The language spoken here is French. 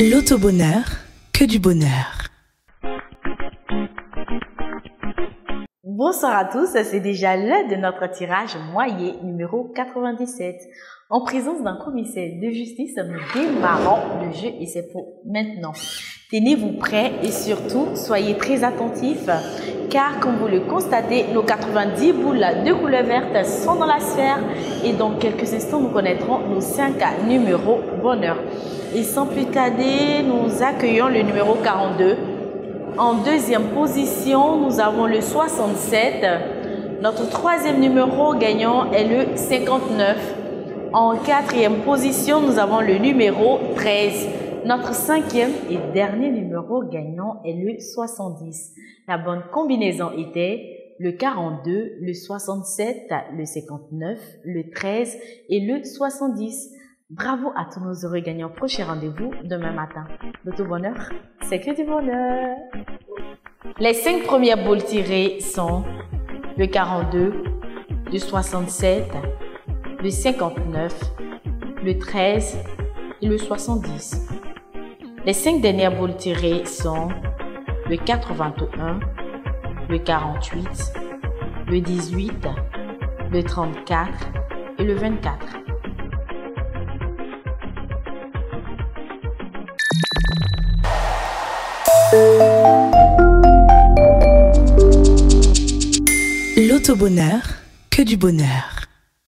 L'autobonheur, que du bonheur. Bonsoir à tous, c'est déjà l'heure de notre tirage moyen numéro 97. En présence d'un commissaire de justice, nous démarrons le jeu et c'est pour maintenant. Tenez-vous prêts et surtout, soyez très attentifs car comme vous le constatez, nos 90 boules de couleur verte sont dans la sphère et dans quelques instants, nous connaîtrons nos 5 numéros bonheur. Et sans plus tarder, nous accueillons le numéro 42. En deuxième position, nous avons le 67. Notre troisième numéro gagnant est le 59. En quatrième position, nous avons le numéro 13. Notre cinquième et dernier numéro gagnant est le 70. La bonne combinaison était le 42, le 67, le 59, le 13 et le 70. Bravo à tous nos heureux gagnants. Prochain rendez-vous demain matin. Le tout bonheur, c'est que du bonheur. Les cinq premières boules tirées sont le 42, le 67, le 59, le 13 et le 70. Les cinq dernières boules tirées sont le 81, le 48, le 18, le 34 et le 24. L'autobonheur, que du bonheur.